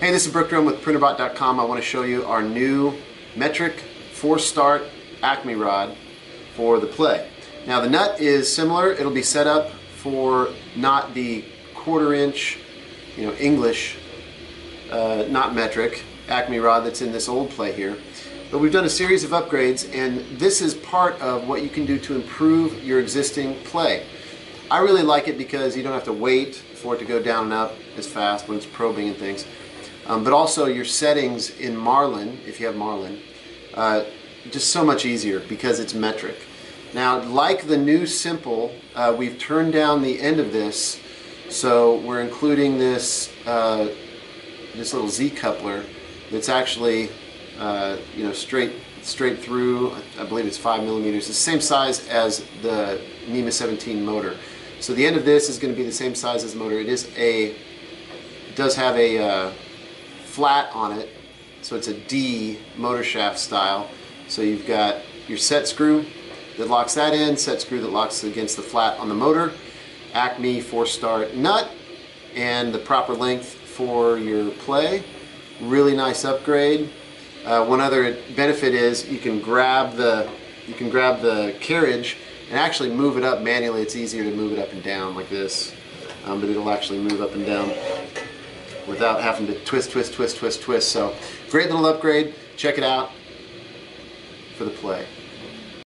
Hey, this is Brook Drumm with printrbot.com. I want to show you our new metric four start Acme rod for the play. Now the nut is similar. It'll be set up for not the quarter inch, you know, English, uh, not metric Acme rod that's in this old play here. But we've done a series of upgrades and this is part of what you can do to improve your existing play. I really like it because you don't have to wait for it to go down and up as fast when it's probing and things. Um, but also your settings in Marlin, if you have Marlin, uh, just so much easier because it's metric. Now, like the new Simple, uh, we've turned down the end of this, so we're including this uh, this little Z coupler that's actually uh, you know straight straight through. I believe it's five millimeters. It's the same size as the NEMA 17 motor. So the end of this is going to be the same size as the motor. It is a it does have a uh, flat on it, so it's a D motor shaft style. So you've got your set screw that locks that in, set screw that locks against the flat on the motor, Acme four start nut, and the proper length for your play. Really nice upgrade. Uh, one other benefit is you can grab the you can grab the carriage and actually move it up manually. It's easier to move it up and down like this, um, but it'll actually move up and down without having to twist, twist, twist, twist, twist. So great little upgrade. Check it out for the play.